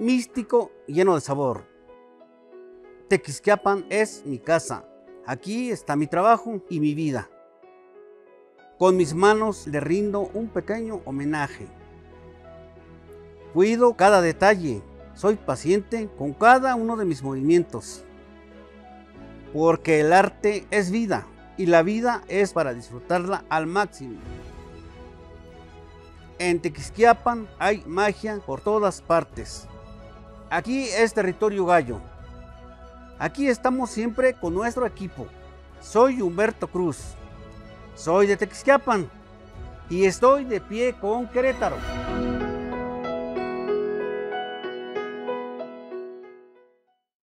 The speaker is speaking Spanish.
místico lleno de sabor. Tequisquiapan es mi casa. Aquí está mi trabajo y mi vida. Con mis manos le rindo un pequeño homenaje. Cuido cada detalle. Soy paciente con cada uno de mis movimientos. Porque el arte es vida y la vida es para disfrutarla al máximo. En Tequisquiapan hay magia por todas partes. Aquí es territorio gallo. Aquí estamos siempre con nuestro equipo. Soy Humberto Cruz. Soy de Tequisquiapan y estoy de pie con Querétaro.